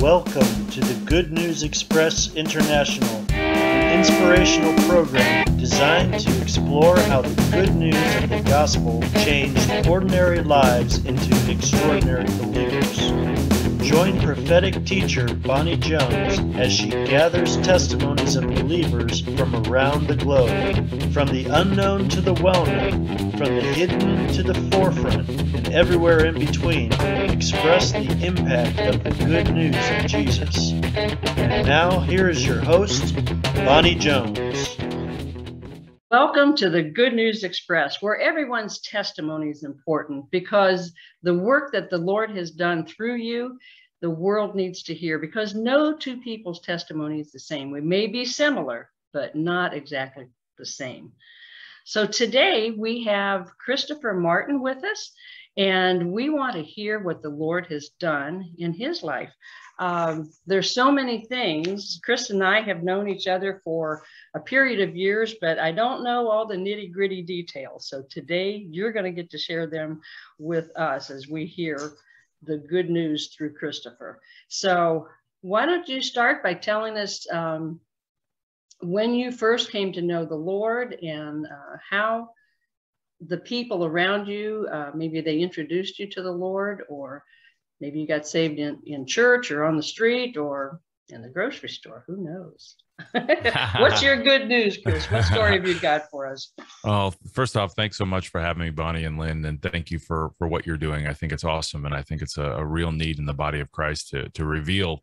Welcome to the Good News Express International, an inspirational program designed to explore how the good news of the gospel changed ordinary lives into extraordinary believers. Join prophetic teacher Bonnie Jones as she gathers testimonies of believers from around the globe, from the unknown to the well known, from the hidden to the forefront, and everywhere in between. Express the impact of the good news of Jesus. And now, here is your host, Bonnie Jones. Welcome to the Good News Express, where everyone's testimony is important because the work that the Lord has done through you the world needs to hear because no two people's testimony is the same. We may be similar, but not exactly the same. So today we have Christopher Martin with us, and we want to hear what the Lord has done in his life. Um, there's so many things. Chris and I have known each other for a period of years, but I don't know all the nitty gritty details. So today you're going to get to share them with us as we hear the good news through Christopher. So, why don't you start by telling us um, when you first came to know the Lord and uh, how the people around you, uh, maybe they introduced you to the Lord, or maybe you got saved in, in church or on the street or in the grocery store. Who knows? What's your good news, Chris? What story have you got for us? Well, first off, thanks so much for having me, Bonnie and Lyn, and thank you for for what you're doing. I think it's awesome, and I think it's a, a real need in the body of Christ to to reveal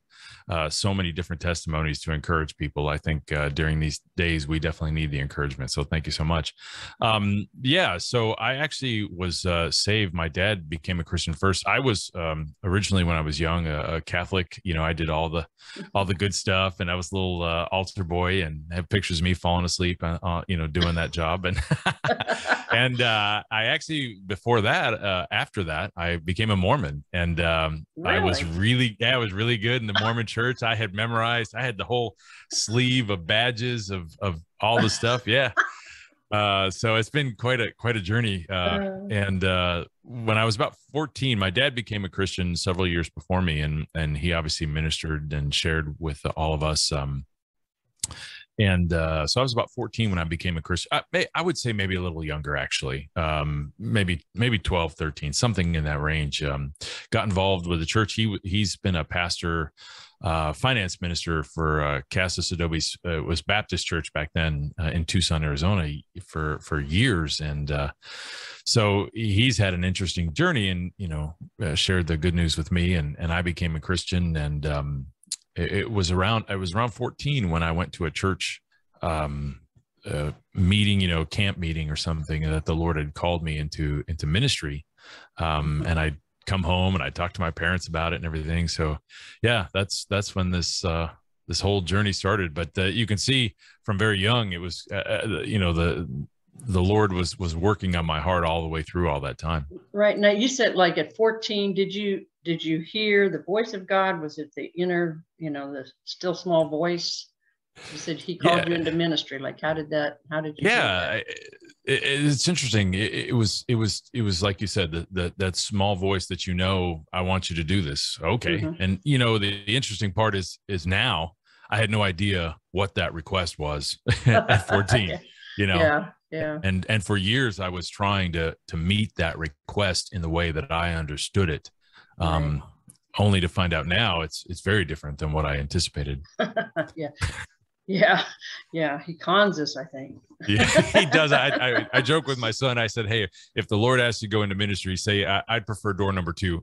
uh, so many different testimonies to encourage people. I think uh, during these days, we definitely need the encouragement. So thank you so much. Um, yeah, so I actually was uh, saved. My dad became a Christian first. I was um, originally when I was young a, a, Catholic. You know, I did all the all the good stuff, and I was a little uh, altar boy, and have pictures of me falling asleep, uh, uh, you know, doing that job. And and I actually before that, after that, I became a Mormon, and um, really? I was really yeah, I was really good in the Mormon church. I had memorized. I had the whole sleeve of badges of of all the stuff. Yeah. Uh, so it's been quite a quite a journey. Uh, uh, and uh, when I was about 14, my dad became a Christian several years before me, and and he obviously ministered and shared with all of us. Um, and uh, so I was about 14 when I became a Christian. I, I would say maybe a little younger, actually, um, maybe maybe 12, 13, something in that range. Um, got involved with the church. He he's been a pastor uh, finance minister for uh, Casas Adobes uh, was Baptist Church back then uh, in Tucson, Arizona, for for years, and uh, so he's had an interesting journey, and you know, uh, shared the good news with me, and and I became a Christian, and um, it, it, was around I was around fourteen when I went to a church um, meeting, you know, camp meeting or something that the Lord had called me into into ministry, um, and I come home and I talk to my parents about it and everything. So yeah, that's, that's when this, uh, this whole journey started. But uh, you can see from very young, it was, uh, uh you know, the, the Lord was, was working on my heart all the way through all that time. Right. Now you said like at 14, did you, did you hear the voice of God? Was it the inner, you know, the still small voice? You said he called yeah. you into ministry. Like, how did that? How did you? Yeah, it, it's interesting. It, it, was, it was, it was like you said that that that small voice that you know. I want you to do this. Okay, mm-hmm. and you know the, the interesting part is is now I had no idea what that request was at 14. yeah. You know. Yeah. Yeah. And and for years I was trying to to meet that request in the way that I understood it. Um, right. only to find out now it's it's very different than what I anticipated. yeah. Yeah, yeah, he cons us, I think. yeah, he does. I, I, I joke with my son. I said, "Hey, if the Lord asks you to go into ministry, say I, would prefer door number two.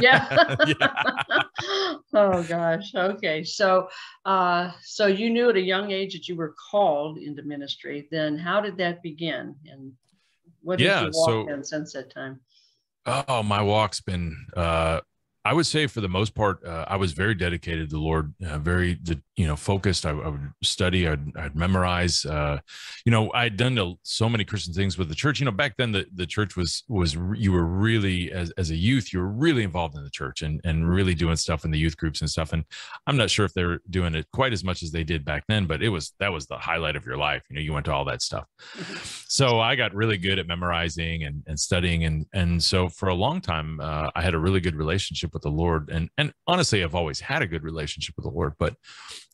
yeah. yeah. oh gosh. Okay. So, uh, so you knew at a young age that you were called into ministry. Then, how did that begin, and what did yeah, you walk so, in since that time? Oh, my walk's been uh, I would say for the most part, uh, I was very dedicated to the Lord, uh, very de- you know focused I, I would study I'd, I'd memorize uh, you know I'd done so many Christian things with the church. You know back then the, the church was was you were really as, as a youth you were really involved in the church and and really doing stuff in the youth groups and stuff. And I'm not sure if they're doing it quite as much as they did back then but it was that was the highlight of your life. You know you went to all that stuff. Mm-hmm. so I got really good at memorizing and, and studying. And and so for a long time uh, I had a really good relationship with the Lord. And and honestly I've always had a good relationship with the Lord but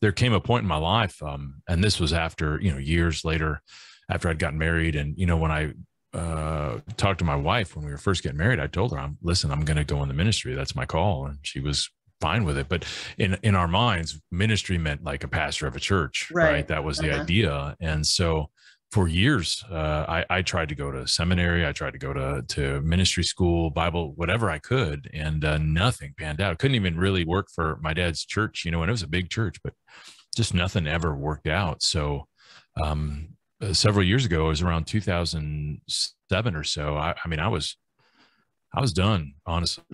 there came a point in my life, um, and this was after you know years later, after I'd gotten married, and you know when I uh, talked to my wife when we were first getting married, I told her, "I'm listen, I'm going to go in the ministry. That's my call," and she was fine with it. But in in our minds, ministry meant like a pastor of a church, right? right? That was the uh-huh. idea, and so for years, uh, I, I, tried to go to seminary. I tried to go to, to ministry school, Bible, whatever I could, and uh, nothing panned out. Couldn't even really work for my dad's church, you know, and it was a big church, but just nothing ever worked out. So, um, uh, several years ago, it was around 2007 or so. I, I, mean, I was, I was done, honestly,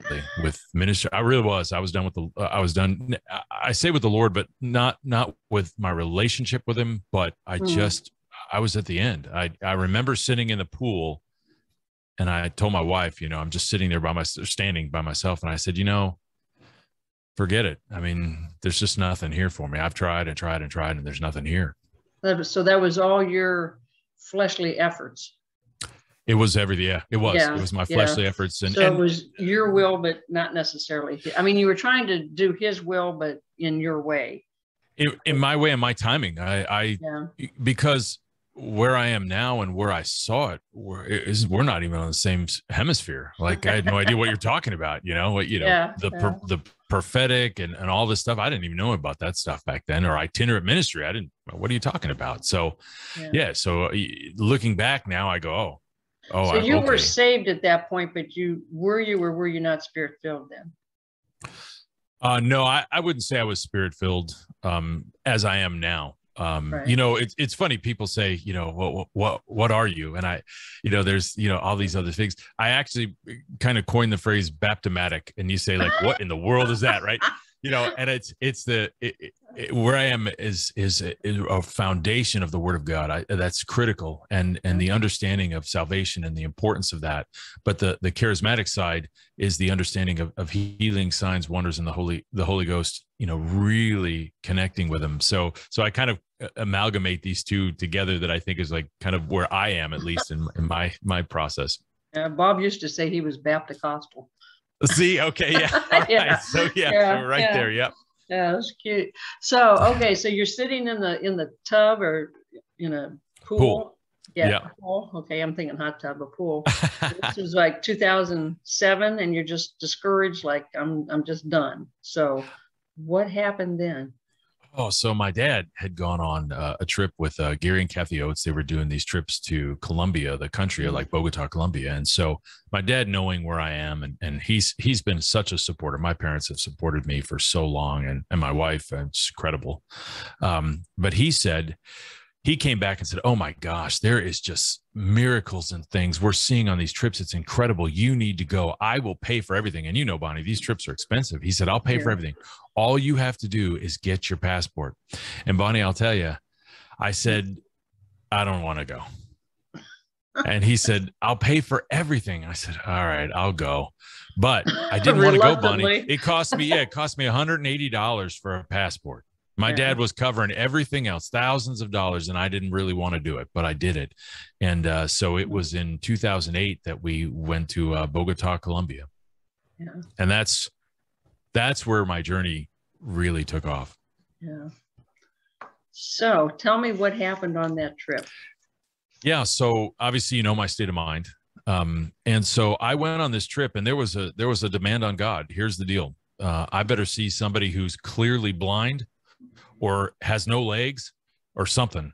with ministry. I really was. I was done with the. Uh, I was done. I say with the Lord, but not not with my relationship with Him. But I mm. just I was at the end. I I remember sitting in the pool, and I told my wife, you know, I'm just sitting there by my standing by myself, and I said, you know, forget it. I mean, there's just nothing here for me. I've tried and tried and tried, and there's nothing here. So that was all your fleshly efforts. It was everything. Yeah, it was. Yeah, it was my fleshly yeah. efforts, and so and, it was your will, but not necessarily. I mean, you were trying to do His will, but in your way. In, in my way and my timing. I, I yeah. because where I am now and where I saw it we're, is we're not even on the same hemisphere. Like I had no idea what you're talking about. You know what you know yeah, the yeah. the prophetic and, and all this stuff. I didn't even know about that stuff back then or itinerant ministry. I didn't. What are you talking about? So yeah. yeah so uh, looking back now, I go, oh, oh. So you okay. were saved at that point, but you were you or were you not spirit filled then? Uh, no, I, I wouldn't say I was spirit filled um, as I am now um right. you know it's it's funny people say you know what what what are you? And i you know there's you know all these other things. I actually kind of coined the phrase baptomatic and you say like what in the world is that? Right you know and it's it's the it, it, where i am is is a, a, foundation of the word of god. I, that's critical and and the understanding of salvation and the importance of that. But the the charismatic side is the understanding of, of healing signs wonders and the holy the holy ghost you know really connecting with them. So so i kind of uh, amalgamate these two together that i think is like kind of where i am at least in, in my my process. Yeah, bob used to say he was baptist See, okay, yeah, yeah. So yeah, yeah so right yeah. there, yep. Yeah, that's cute. So okay, so you're sitting in the in the tub or in a pool. pool. Yeah, yeah. Pool. Okay, I'm thinking hot tub, a pool. this was like 2007, and you're just discouraged, like I'm I'm just done. So, what happened then? Oh, so my dad had gone on uh, a trip with uh, Gary and Kathy Oates. They were doing these trips to Colombia, the country, mm-hmm. like Bogota, Colombia. And so my dad, knowing where I am, and, and he's he's been such a supporter. My parents have supported me for so long, and and my wife, it's incredible. Um, but he said, he came back and said, "Oh my gosh, there is just miracles and things we're seeing on these trips. It's incredible. You need to go. I will pay for everything." And you know, Bonnie, these trips are expensive. He said, "I'll pay yeah. for everything. All you have to do is get your passport." And Bonnie, I'll tell you, I said, "I don't want to go." And he said, "I'll pay for everything." I said, "All right, I'll go." But I didn't want to go, Bonnie. It cost me, yeah, it cost me $180 for a passport. My yeah. dad was covering everything else, thousands of dollars, and I didn't really want to do it, but I did it. And uh, so it was in 2008 that we went to uh, Bogota, Colombia. Yeah. And that's that's where my journey really took off. Yeah. So tell me what happened on that trip. Yeah. So obviously, you know my state of mind. Um, and so I went on this trip, and there was a there was a demand on God. Here's the deal: uh, I better see somebody who's clearly blind or has no legs or something.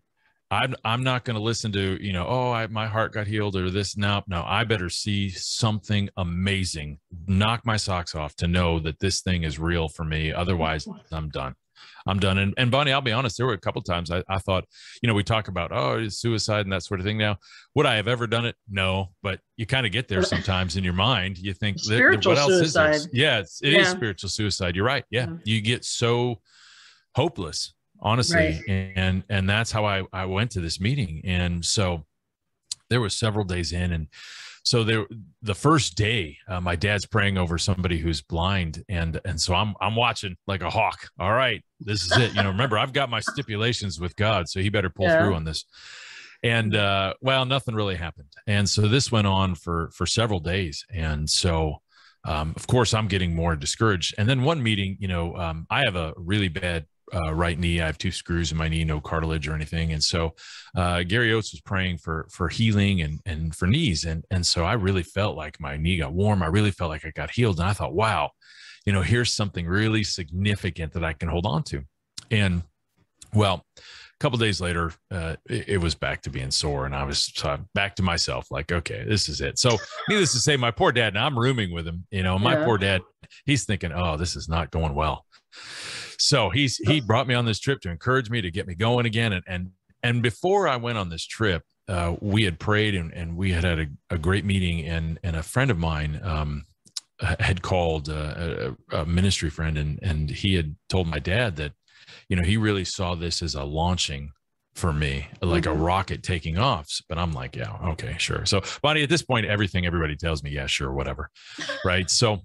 I'm I'm not going to listen to you know oh I, my heart got healed or this no no. I better see something amazing. Knock my socks off to know that this thing is real for me. Otherwise I'm done. I'm done. And, and Bonnie I'll be honest there were a couple times I, I thought you know we talk about oh suicide and that sort of thing. Now would I have ever done it? No but you kind of get there uh, sometimes in your mind. You think spiritual what else suicide. is there? yeah it's, it yeah. is spiritual suicide. You're right. Yeah. yeah. you get so hopeless honestly. Right. And and that's how I I went to this meeting. And so there was several days in and so there the first day uh, my dad's praying over somebody who's blind and and so i'm i'm watching like a hawk all right this is it you know remember i've got my stipulations with god so he better pull yeah. through on this and uh well nothing really happened and so this went on for for several days and so um, of course i'm getting more discouraged and then one meeting you know um, i have a really bad uh, right knee. I have two screws in my knee, no cartilage or anything. And so uh, Gary Oates was praying for for healing and and for knees, and and so I really felt like my knee got warm. I really felt like I got healed, and I thought, wow, you know, here's something really significant that I can hold on to. And well, a couple days later, uh, it, it, was back to being sore, and I was uh, back to myself, like, okay, this is it. So, needless to say, my poor dad, and I'm rooming with him. You know, my yeah. poor dad, he's thinking, oh, this is not going well so he's he brought me on this trip to encourage me to get me going again. And and and before i went on this trip uh, we had prayed and, and we had had a, a great meeting and and a friend of mine um, had called uh, a, a, ministry friend and and he had told my dad that you know he really saw this as a launching for me like mm-hmm. a rocket taking off. But i'm like yeah okay sure. So bonnie at this point everything everybody tells me yeah sure whatever. Right? So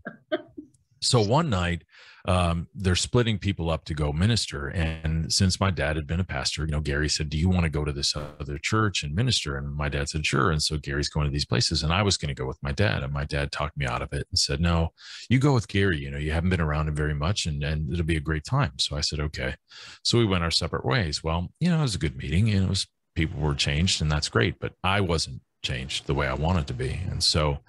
so one night um, they're splitting people up to go minister. And since my dad had been a pastor, you know, Gary said, Do you want to go to this other church and minister? And my dad said, Sure. And so Gary's going to these places. And I was going to go with my dad. And my dad talked me out of it and said, No, you go with Gary. You know, you haven't been around him very much and, and it'll be a great time. So I said, Okay. So we went our separate ways. Well, you know, it was a good meeting and it was people were changed and that's great. But I wasn't changed the way I wanted to be. And so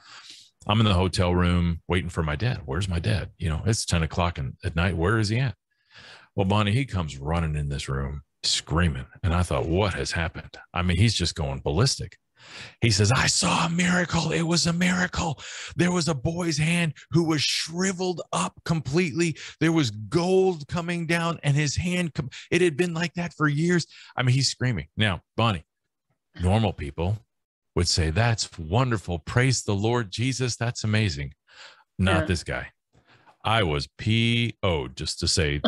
I'm in the hotel room waiting for my dad. Where's my dad? You know, it's 10 o'clock in, at night. Where is he at? Well, Bonnie, he comes running in this room screaming. And I thought, what has happened? I mean, he's just going ballistic. He says, I saw a miracle. It was a miracle. There was a boy's hand who was shriveled up completely. There was gold coming down, and his hand, it had been like that for years. I mean, he's screaming. Now, Bonnie, normal people would say, That's wonderful. Praise the Lord Jesus. That's amazing. Not yeah. this guy. I was PO'd, just to say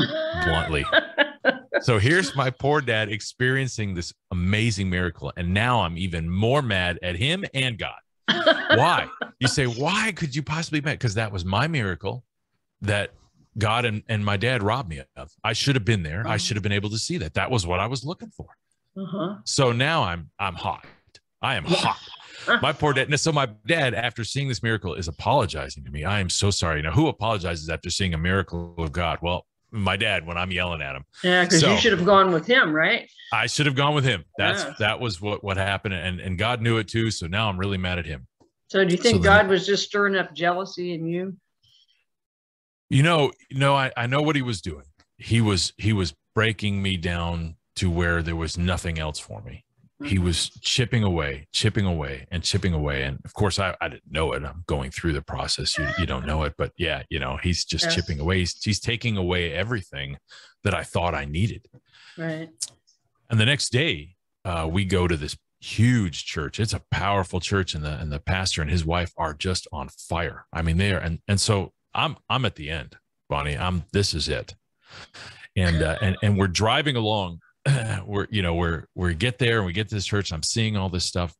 bluntly. so here's my poor dad experiencing this amazing miracle. And now I'm even more mad at him and God. why? You say, why could you possibly be mad? Because that was my miracle that God and, and my dad robbed me of. I should have been there. I uh-huh. should have been able to see that. That was what I was looking for. Uh-huh. So now I'm I'm hot. I am hot. Ah. my poor dad. So my dad, after seeing this miracle, is apologizing to me. I am so sorry. Now, who apologizes after seeing a miracle of God? Well, my dad when I'm yelling at him. Yeah, because so, you should have gone with him, right? I should have gone with him. That's yeah. that was what what happened, and and God knew it too. So now I'm really mad at him. So do you think so God was just stirring up jealousy in you? You know, no, I I know what he was doing. He was he was breaking me down to where there was nothing else for me he was chipping away, chipping away, and chipping away. And of course, I, I didn't know it. I'm going through the process. You, you don't know it, but yeah, you know, he's just chipping away. He's, he's taking away everything that I thought I needed. Right. And the next day, uh, we go to this huge church. It's a powerful church, and the and the pastor and his wife are just on fire. I mean, they are, and and so I'm I'm at the end, Bonnie. I'm this is it, and uh, and and we're driving along we're you know we're we get there and we get to this church and i'm seeing all this stuff.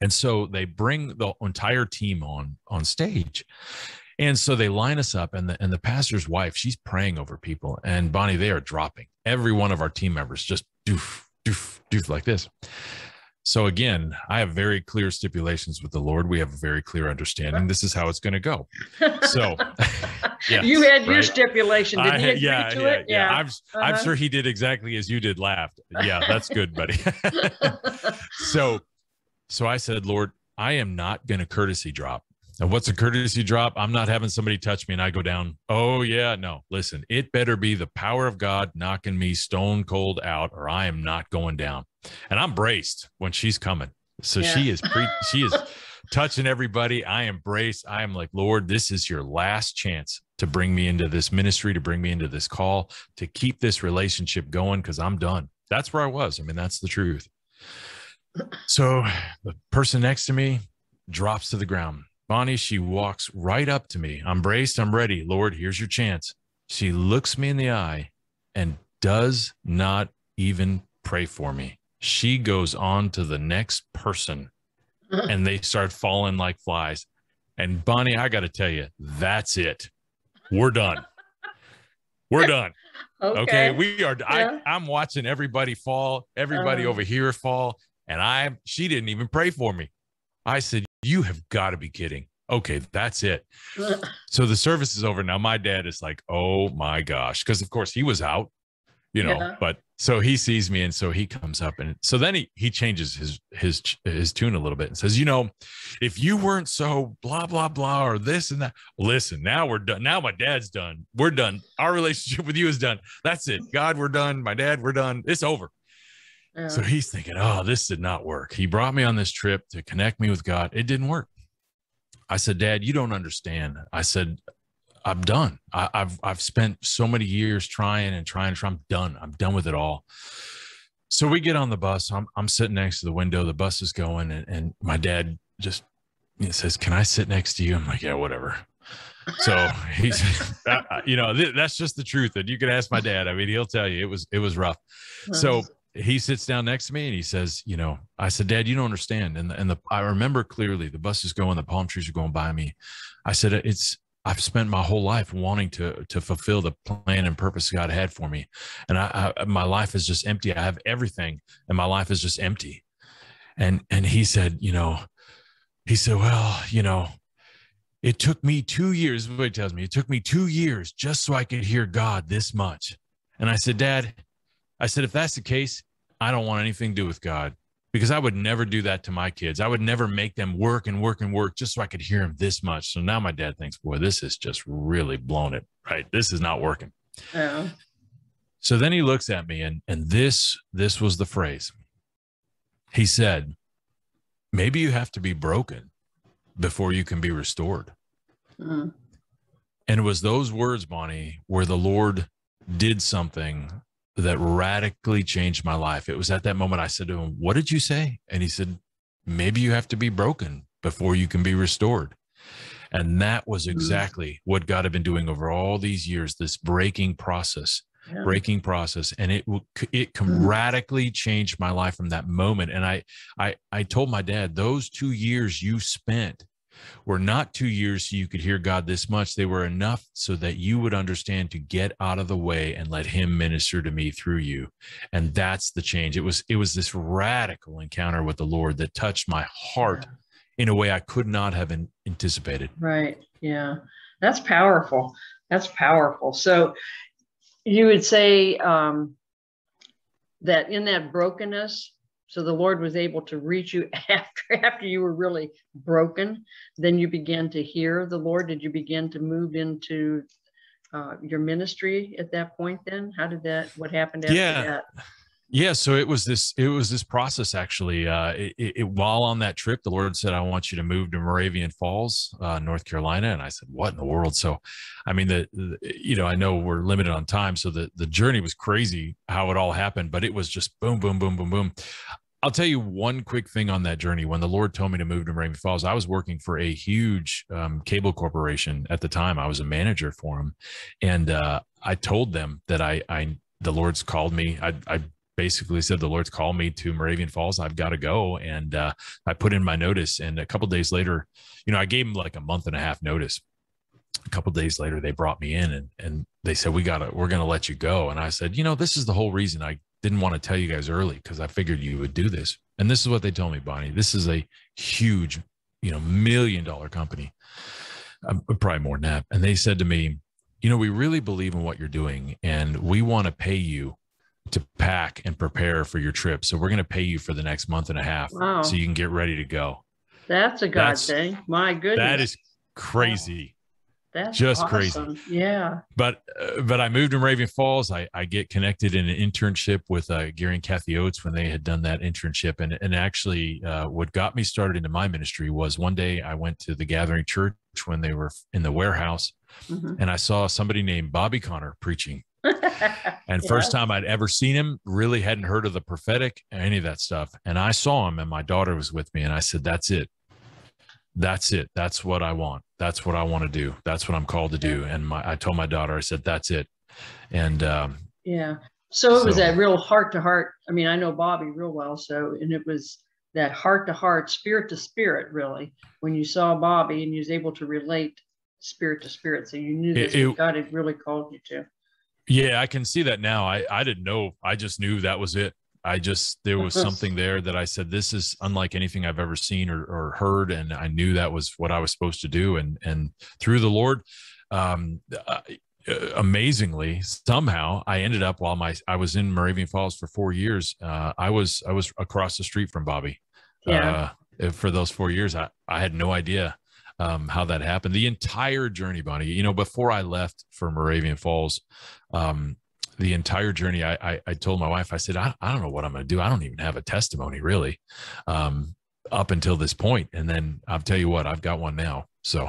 And so they bring the entire team on on stage. And so they line us up and the and the pastor's wife she's praying over people. And bonnie they are dropping. Every one of our team members just doof doof doof like this so again, I have very clear stipulations with the Lord. We have a very clear understanding. This is how it's going to go. So, yeah, you had your stipulation. Did he agree yeah, to yeah, it? Yeah, yeah. I'm, uh-huh. I'm sure he did exactly as you did. Laughed. Yeah, that's good, buddy. so, so I said, Lord, I am not going to courtesy drop. And what's a courtesy drop? I'm not having somebody touch me and I go down. Oh, yeah. No, listen, it better be the power of God knocking me stone cold out, or I am not going down and I'm braced when she's coming. So yeah. she is pre she is touching everybody. I am braced. I am like, Lord, this is your last chance to bring me into this ministry, to bring me into this call, to keep this relationship going because I'm done. That's where I was. I mean, that's the truth. So the person next to me drops to the ground. Bonnie, she walks right up to me. I'm braced. I'm ready. Lord, here's your chance. She looks me in the eye and does not even pray for me. She goes on to the next person and they start falling like flies. And Bonnie, I got to tell you, that's it. We're done. We're done. Okay. okay. We are. Yeah. I, I'm watching everybody fall, everybody uh, over here fall. And I, she didn't even pray for me. I said, You have got to be kidding. Okay, that's it. so the service is over. Now my dad is like, Oh my gosh. Because of course he was out you know yeah. but so he sees me and so he comes up and so then he he changes his his his tune a little bit and says you know if you weren't so blah blah blah or this and that listen now we're done now my dad's done. We're done. Our relationship with you is done. That's it. God we're done. My dad we're done. It's over. Yeah. so he's thinking oh this did not work. He brought me on this trip to connect me with god. It didn't work. I said, Dad, you don't understand. I said, I'm done. I, have I've spent so many years trying and trying. I'm done. I'm done with it all. So we get on the bus. I'm I'm sitting next to the window. The bus is going, and, and my dad just says, "Can I sit next to you?" I'm like, "Yeah, whatever." So he's, you know, th- that's just the truth. And you can ask my dad. I mean, he'll tell you it was it was rough. So he sits down next to me and he says, you know, I said, Dad, you don't understand. And the, and the I remember clearly the bus is going, the palm trees are going by me. I said, it's I've spent my whole life wanting to to fulfill the plan and purpose God had for me, and I, I, my life is just empty. I have everything, and my life is just empty. And and he said, you know, he said, well, you know, it took me two years. What he tells me, it took me two years just so I could hear God this much. And I said, Dad, I said, if that's the case, I don't want anything to do with God because I would never do that to my kids. I would never make them work and work and work just so I could hear them this much. So now my dad thinks, boy, this is just really blown it, right? This is not working. So then he looks at me and and this this was the phrase. He said, maybe you have to be broken before you can be restored. Mm-hmm. And it was those words, Bonnie, where the Lord did something that radically changed my life. It was at that moment I said to him, What did you say? And he said, Maybe you have to be broken before you can be restored. And that was mm. exactly what God had been doing over all these years this breaking process. Yeah. breaking process and it it can mm. radically changed my life from that moment and i i i told my dad those 2 years you spent were not two years so you could hear God this much. They were enough so that you would understand to get out of the way and let him minister to me through you. And that's the change. It was it was this radical encounter with the Lord that touched my heart in a way I could not have anticipated. Right. Yeah. That's powerful. That's powerful. So you would say um, that in that brokenness, so the Lord was able to reach you after after you were really broken. Then you began to hear the Lord. Did you begin to move into uh, your ministry at that point? Then how did that? What happened after yeah. that? Yeah, so it was this it was this process actually. Uh, it, it, while on that trip, the Lord said, "I want you to move to Moravian Falls, uh, North Carolina," and I said, "What in the world?" So, I mean, the, the, you know I know we're limited on time, so the the journey was crazy how it all happened, but it was just boom, boom, boom, boom, boom. I'll tell you one quick thing on that journey. When the Lord told me to move to Moravian Falls, I was working for a huge um, cable corporation at the time. I was a manager for them, and uh, I told them that I, I, the Lord's called me. I, I basically said the Lord's called me to Moravian Falls. I've got to go, and uh, I put in my notice. And a couple days later, you know, I gave them like a month and a half notice. A couple days later, they brought me in and and they said we got to we're going to let you go. And I said, you know, this is the whole reason I didn't want to tell you guys early because I figured you would do this. And this is what they told me, Bonnie. This is a huge, you know, million dollar company, um, probably more than that. And they said to me, you know, we really believe in what you're doing and we want to pay you to pack and prepare for your trip. So we're going to pay you for the next month and a half wow. so you can get ready to go. That's a God That's, thing. My goodness. That is crazy. That's just awesome. crazy. Yeah. But uh, but I moved to Moravian Falls. I, I get connected in an internship with uh, Gary and Kathy Oates when they had done that internship. And and actually, uh, what got me started into my ministry was one day I went to the Gathering Church when they were in the warehouse, mm-hmm. and I saw somebody named Bobby Conner preaching. and first time I'd ever seen him, really hadn't heard of the prophetic, any of that stuff. And I saw him, and my daughter was with me, and I said, "That's it that's it. That's what I want. That's what I want to do. That's what I'm called to do. And my, I told my daughter, I said, that's it. And, um, yeah, So it was that real heart to heart. I mean, I know Bobby real well, so and it was that heart to heart, spirit to spirit, really. When you saw Bobby and you was able to relate spirit to spirit, so you knew that it, God had really called you to. Yeah, I can see that now. I I didn't know. I just knew that was it. I just there was something there that I said this is unlike anything I've ever seen or, or heard, and I knew that was what I was supposed to do. And and through the Lord, um, uh, amazingly, somehow I ended up while my I was in Moravian Falls for four years. Uh, I was I was across the street from Bobby. Yeah. Uh, for those four years, I I had no idea um, how that happened. The entire journey, Bonnie. You know, before I left for Moravian Falls, um, the entire journey, I, I, I told my wife, I said, I, I don't know what I'm going to do. I don't even have a testimony really, um, up until this point. And then I'll tell you what, I've got one now. So.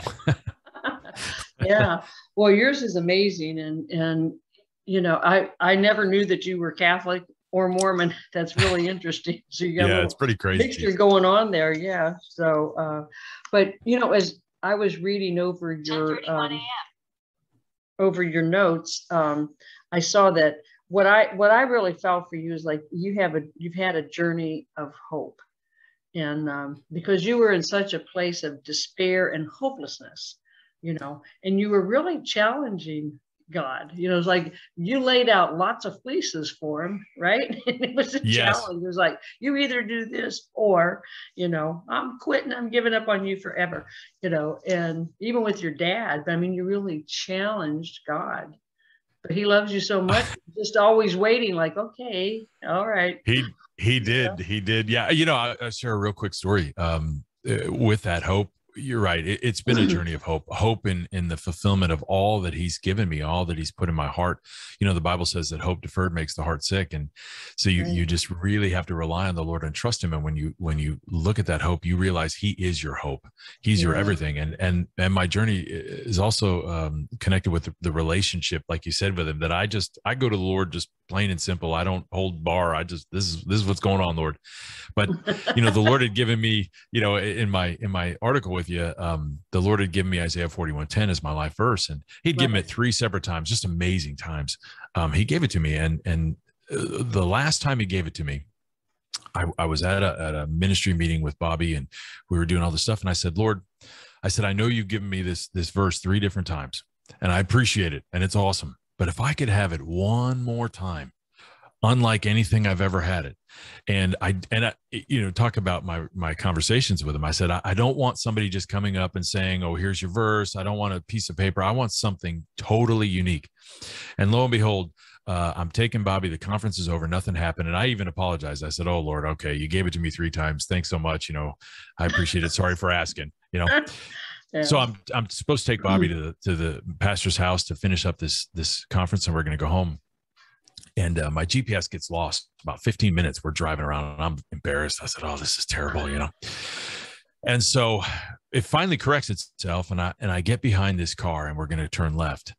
yeah. Well, yours is amazing. And, and, you know, I, I never knew that you were Catholic or Mormon. That's really interesting. So you got yeah, it's pretty crazy. Mixture going on there. Yeah. So, uh, but you know, as I was reading over your, um, over your notes, um, I saw that what I what I really felt for you is like you have a you've had a journey of hope, and um, because you were in such a place of despair and hopelessness, you know, and you were really challenging God. You know, it's like you laid out lots of fleeces for him, right? And it was a yes. challenge. It was like you either do this or, you know, I'm quitting. I'm giving up on you forever. You know, and even with your dad, but I mean, you really challenged God but he loves you so much just always waiting like okay all right. He he did yeah. he did. Yeah you know I, will share a real quick story um uh, with that hope you're right. It, has been a journey of hope, hope in in the fulfillment of all that He's given me, all that He's put in my heart. You know, the Bible says that hope deferred makes the heart sick, and so you you just really have to rely on the Lord and trust Him. And when you when you look at that hope, you realize He is your hope. He's yeah. your everything. And and and my journey is also um, connected with the, the relationship, like you said, with Him. That I just I go to the Lord just plain and simple. I don't hold bar. I just this is this is what's going on, Lord. But you know, the Lord had given me, you know, in my in my article with you, um, the Lord had given me Isaiah 41:10 as my life verse, and He'd given it three separate times, just amazing times. Um, he gave it to me, and and uh, the last time He gave it to me, I, I was at a at a ministry meeting with Bobby, and we were doing all this stuff, and I said, Lord, I said, I know you've given me this this verse three different times, and I appreciate it, and it's awesome. But if I could have it one more time, unlike anything I've ever had it. And I, and I, you know, talk about my, my conversations with him. I said, I, I, don't want somebody just coming up and saying, Oh, here's your verse. I don't want a piece of paper. I want something totally unique. And lo and behold, uh, I'm taking Bobby. The conference is over. Nothing happened. And I even apologized. I said, Oh Lord, okay. You gave it to me three times. Thanks so much. You know, I appreciate it. Sorry for asking, you know? Yeah. So I'm I'm supposed to take Bobby to the to the pastor's house to finish up this this conference, and we're going to go home. And uh, my GPS gets lost. About 15 minutes, we're driving around, and I'm embarrassed. I said, "Oh, this is terrible," you know. And so it finally corrects itself, and I and I get behind this car, and we're going to turn left.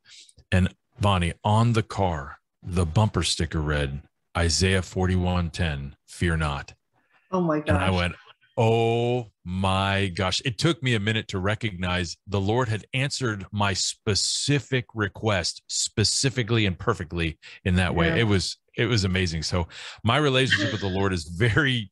And Bonnie, on the car, the bumper sticker read Isaiah 41:10, "Fear not." Oh my god! And I went, Oh my gosh. It took me a minute to recognize the Lord had answered my specific request specifically and perfectly in that way. Yeah. It was it was amazing. So my relationship with the Lord is very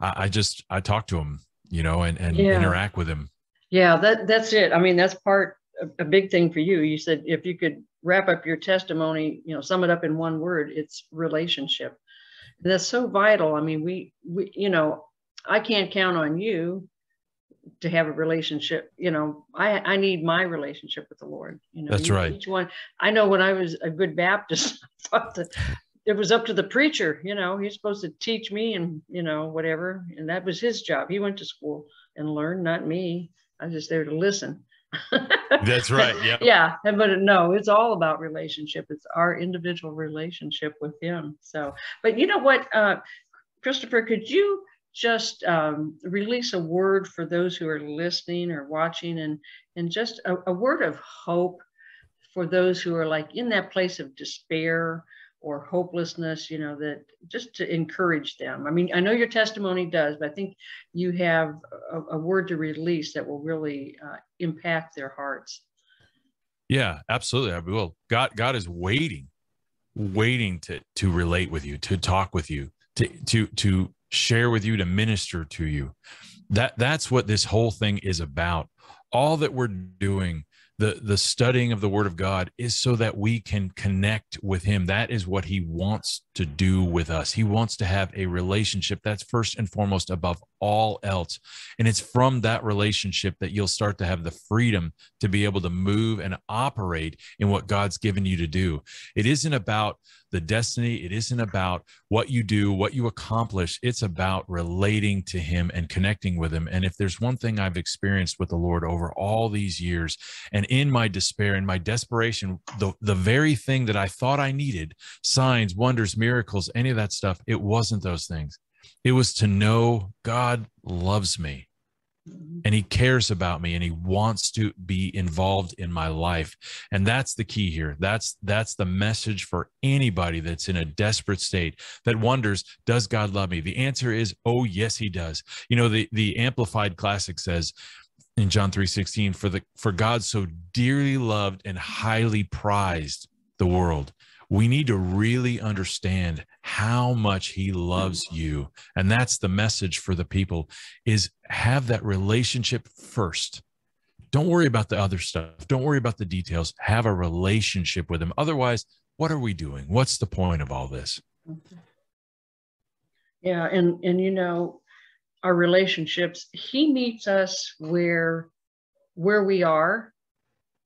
I, I just I talk to him, you know, and and yeah. interact with him. Yeah, that that's it. I mean, that's part a big thing for you. You said if you could wrap up your testimony, you know, sum it up in one word, it's relationship. And that's so vital. I mean, we we you know, I can't count on you to have a relationship. You know, I I need my relationship with the Lord. You know, that's right. Each one. I know when I was a good Baptist, I thought that it was up to the preacher. You know, he's supposed to teach me and you know whatever, and that was his job. He went to school and learned, not me. I was just there to listen. That's right. Yeah. yeah. But no, it's all about relationship. It's our individual relationship with him. So, but you know what, uh, Christopher, could you just um, release a word for those who are listening or watching and and just a, a, word of hope for those who are like in that place of despair or hopelessness you know that just to encourage them. I mean i know your testimony does but i think you have a, a word to release that will really uh, impact their hearts. Yeah absolutely i will. God god is waiting waiting to to relate with you, to talk with you, to to to share with you, to minister to you. That that's what this whole thing is about. All that we're doing the the studying of the word of god is so that we can connect with him that is what he wants to do with us he wants to have a relationship that's first and foremost above all else and it's from that relationship that you'll start to have the freedom to be able to move and operate in what god's given you to do it isn't about the destiny. It isn't about what you do, what you accomplish. It's about relating to Him and connecting with Him. And if there's one thing I've experienced with the Lord over all these years, and in my despair and my desperation, the, the very thing that I thought I needed signs, wonders, miracles, any of that stuff it wasn't those things. It was to know God loves me and he cares about me and he wants to be involved in my life. And that's the key here. That's that's the message for anybody that's in a desperate state that wonders does god love me? The answer is oh yes he does. You know the the amplified classic says in john 3:16 for the for god so dearly loved and highly prized the world we need to really understand how much he loves you. And that's the message for the people is have that relationship first. Don't worry about the other stuff. Don't worry about the details. Have a relationship with him. Otherwise what are we doing? What's the point of all this? Yeah and and you know our relationships he meets us where where we are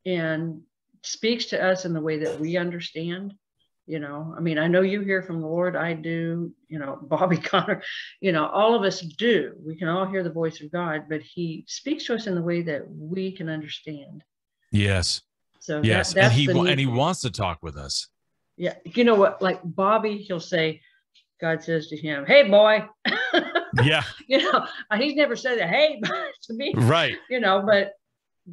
and speaks to us in the way that we understand you know i mean i know you hear from the lord i do you know bobby conner you know all of us do. We can all hear the voice of god but he speaks to us in the way that we can understand. Yes. So yes that, and he and he wants to talk with us. Yeah you know what like bobby he'll say god says to him hey boy. Yeah. You know he's never said that hey to me right. you know but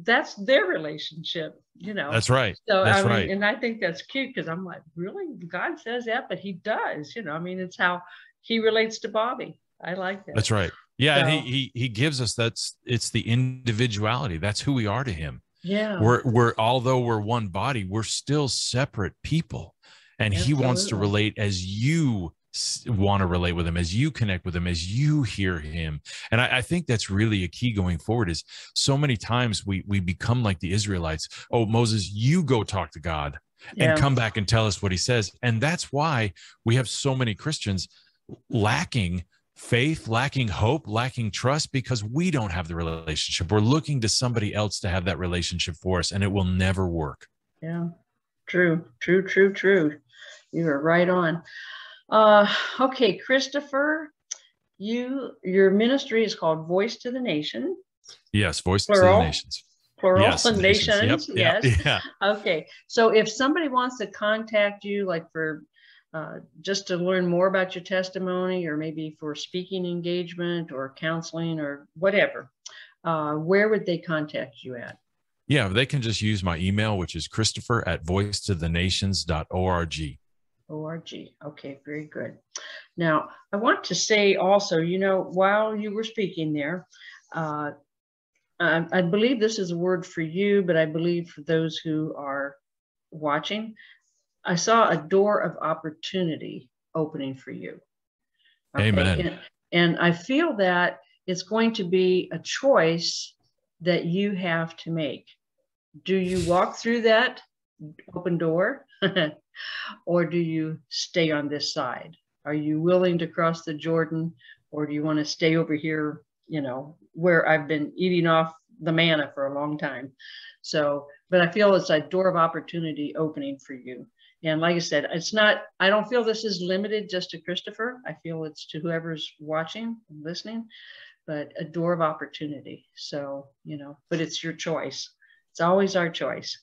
that's their relationship you know? That's right. So that's i mean right. and i think that's cute because i'm like really? God says that but he does you know? I mean it's how he relates to bobby. I like that. That's right. Yeah so, and he, he he gives us that's it's the individuality. That's who we are to him. Yeah. We're we're although we're one body we're still separate people. And Absolutely. he wants to relate as you want to relate with him as you connect with him as you hear him. And I, I, think that's really a key going forward is so many times we we become like the israelites. Oh moses you go talk to god yeah. and come back and tell us what he says. And that's why we have so many christians lacking faith lacking hope lacking trust because we don't have the relationship. We're looking to somebody else to have that relationship for us and it will never work. Yeah. True. True true true. You are right on uh, okay, Christopher, you your ministry is called Voice to the Nation. Yes, Voice plural, to the Nations. Plural yes, nations. nations. Yep, yes. Yeah. Okay. So if somebody wants to contact you, like for uh, just to learn more about your testimony, or maybe for speaking engagement or counseling or whatever, uh, where would they contact you at? Yeah, they can just use my email, which is Christopher at voicetothenations.org. org. Okay, very good. Now, I want to say also, you know, while you were speaking there, uh, I, I, believe this is a word for you, but I believe for those who are watching, I saw a door of opportunity opening for you. Okay? Amen. And, and I feel that it's going to be a choice that you have to make. Do you walk through that open door or do you stay on this side? Are you willing to cross the Jordan or do you want to stay over here, you know, where I've been eating off the manna for a long time? So, but I feel it's a door of opportunity opening for you. And like I said, it's not, I don't feel this is limited just to Christopher. I feel it's to whoever's watching and listening, but a door of opportunity. So, you know, but it's your choice. It's always our choice.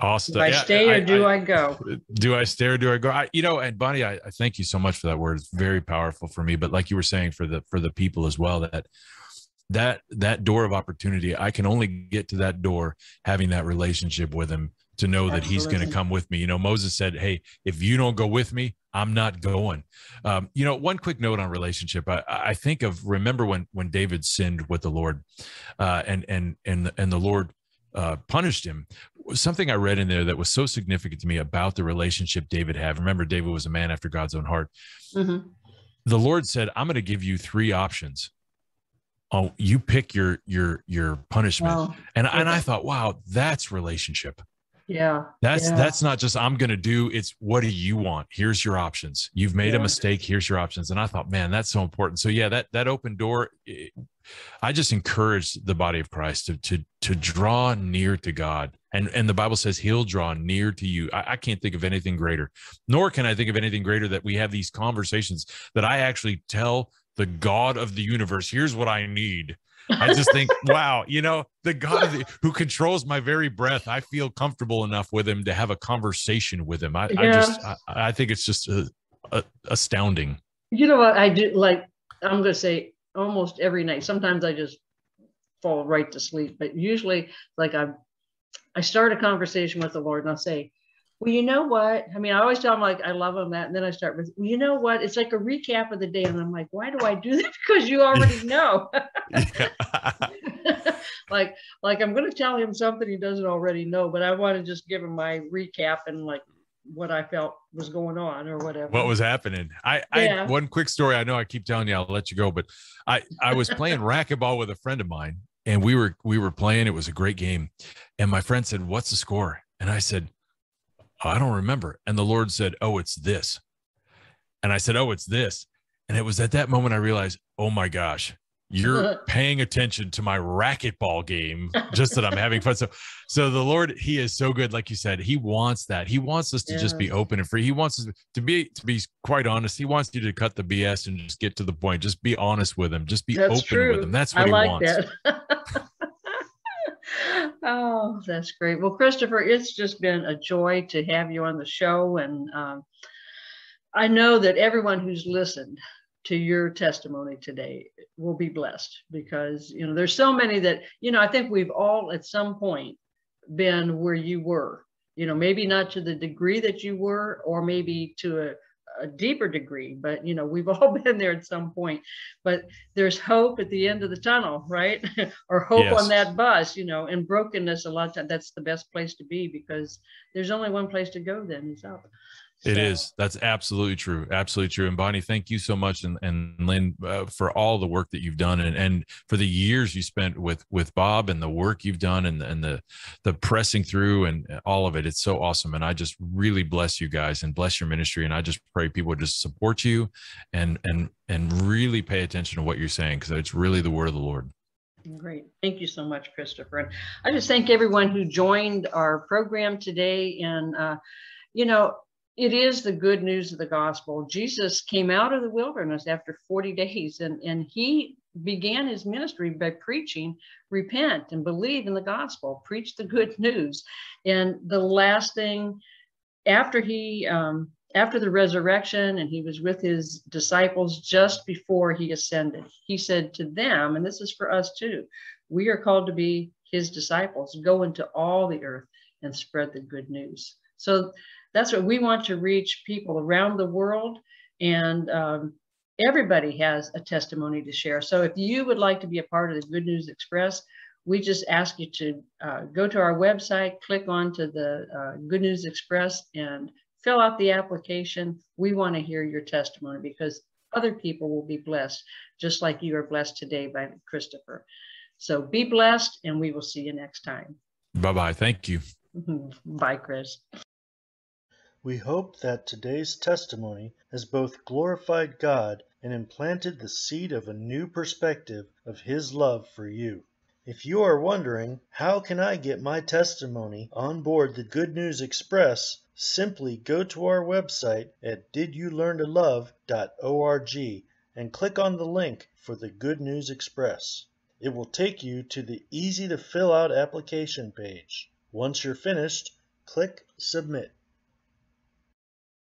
Awesome. Do I yeah, stay or I, do I, I, go? Do I stay or do I go? I, you know, and Bonnie, I, I thank you so much for that word. It's very powerful for me. But like you were saying, for the for the people as well, that that that door of opportunity, I can only get to that door having that relationship with him to know Absolutely. that he's going to come with me. You know, Moses said, "Hey, if you don't go with me, I'm not going." Um, you know, one quick note on relationship. I, I think of remember when when David sinned with the Lord, uh, and and and and the Lord uh, punished him something I read in there that was so significant to me about the relationship David had. Remember, David was a man after God's own heart. Mm-hmm. The Lord said, "I'm going to give you three options. Oh, you pick your your your punishment." Wow. And and I thought, wow, that's relationship. Yeah. That's yeah. that's not just I'm going to do it's what do you want? Here's your options. You've made yeah. a mistake, here's your options. And I thought, man, that's so important. So yeah, that that open door it, I just encourage the body of Christ to to to draw near to God. And and the Bible says he'll draw near to you. I, I can't think of anything greater. Nor can I think of anything greater that we have these conversations that I actually tell the God of the universe, here's what I need I just think, wow, you know, the God the, who controls my very breath, I feel comfortable enough with him to have a conversation with him. I, yeah. I just, I, I, think it's just a, a, astounding. You know what? I do like, I'm going to say almost every night. Sometimes I just fall right to sleep, but usually, like, I, I start a conversation with the Lord and I'll say, well, you know what? I mean, I always tell them like I love them that, and then I start with, well, you know what? It's like a recap of the day, and I'm like, why do I do that? Because you already know. like, like I'm going to tell him something he doesn't already know, but I want to just give him my recap and like what I felt was going on or whatever. What was happening? I, yeah. I one quick story. I know I keep telling you I'll let you go, but I I was playing racquetball with a friend of mine, and we were we were playing. It was a great game, and my friend said, "What's the score?" And I said I don't remember. And the Lord said, Oh, it's this. And I said, Oh, it's this. And it was at that moment I realized, Oh my gosh, you're paying attention to my racquetball game just that I'm having fun. So, so the Lord, He is so good. Like you said, He wants that. He wants us to yeah. just be open and free. He wants us to be, to be quite honest. He wants you to cut the BS and just get to the point. Just be honest with Him. Just be That's open true. with Him. That's what I He like wants. Oh, that's great. Well, Christopher, it's just been a joy to have you on the show. And um, I know that everyone who's listened to your testimony today will be blessed because, you know, there's so many that, you know, I think we've all at some point been where you were, you know, maybe not to the degree that you were, or maybe to a, a deeper degree, but you know, we've all been there at some point. But there's hope at the end of the tunnel, right? or hope yes. on that bus, you know, and brokenness a lot of times that's the best place to be because there's only one place to go then, it's up. It so. is. That's absolutely true. Absolutely true. And Bonnie, thank you so much, and and Lyn uh, for all the work that you've done, and and for the years you spent with with Bob, and the work you've done, and and the the pressing through, and all of it. It's so awesome, and I just really bless you guys and bless your ministry, and I just pray people just support you, and and and really pay attention to what you're saying because it's really the word of the Lord. Great. Thank you so much, Christopher. And I just thank everyone who joined our program today. And, uh, you know, it is the good news of the gospel. Jesus came out of the wilderness after 40 days and, and he began his ministry by preaching, repent and believe in the gospel, preach the good news. And the last thing after he, um, after the resurrection and he was with his disciples just before he ascended, he said to them, and this is for us too, we are called to be his disciples, go into all the earth and spread the good news. So that's what we want to reach people around the world. And um, everybody has a testimony to share. So if you would like to be a part of the Good News Express, we just ask you to uh, go to our website, click onto the uh, Good News Express, and fill out the application. We want to hear your testimony because other people will be blessed, just like you are blessed today by Christopher. So be blessed, and we will see you next time. Bye bye. Thank you. Bye, Chris. We hope that today's testimony has both glorified God and implanted the seed of a new perspective of His love for you. If you are wondering, how can I get my testimony on board the Good News Express, simply go to our website at didyoulearntolove.org and click on the link for the Good News Express. It will take you to the easy to fill out application page. Once you're finished, click Submit.